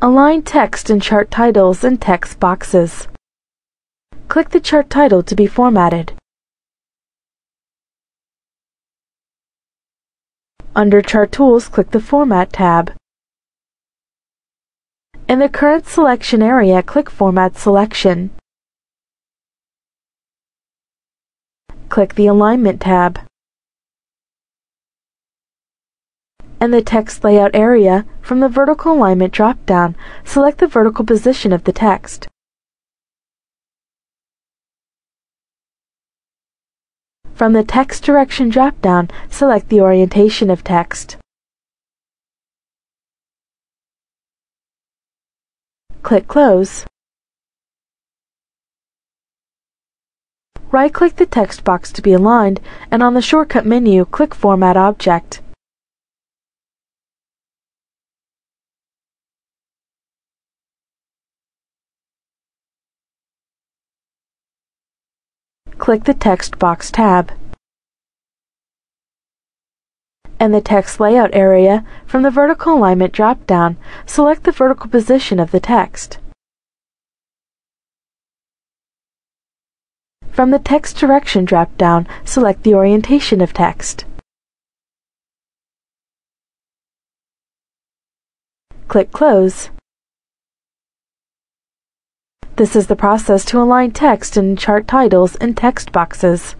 Align text in chart titles and text boxes. Click the chart title to be formatted. Under Chart Tools, click the Format tab. In the Current Selection area, click Format Selection. Click the Alignment tab. In the Text Layout area, from the Vertical Alignment drop-down, select the vertical position of the text. From the Text Direction drop-down, select the orientation of text. Click Close. Right-click the text box to be aligned, and on the shortcut menu, click Format Object. Click the Text Box tab. In the Text Layout area, from the Vertical Alignment drop-down, select the vertical position of the text. From the Text Direction drop-down, select the orientation of text. Click Close. This is the process to align text in chart titles and text boxes.